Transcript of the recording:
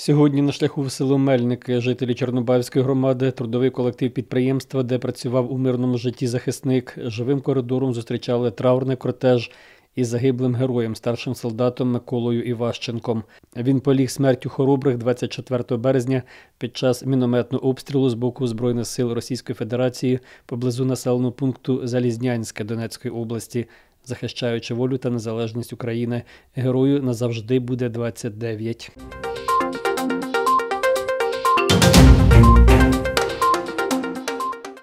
Сьогодні на шляху в село Мельники, жителі Чорнобаївської громади, трудовий колектив підприємства, де працював у мирному житті захисник, живим коридором зустрічали траурний кортеж із загиблим героєм, старшим солдатом Миколою Іващенком. Він поліг смертю хоробрих 24 березня під час мінометного обстрілу з боку Збройних сил Російської Федерації поблизу населеного пункту Залізнянське Донецької області. Захищаючи волю та незалежність України, герою назавжди буде 29. thank you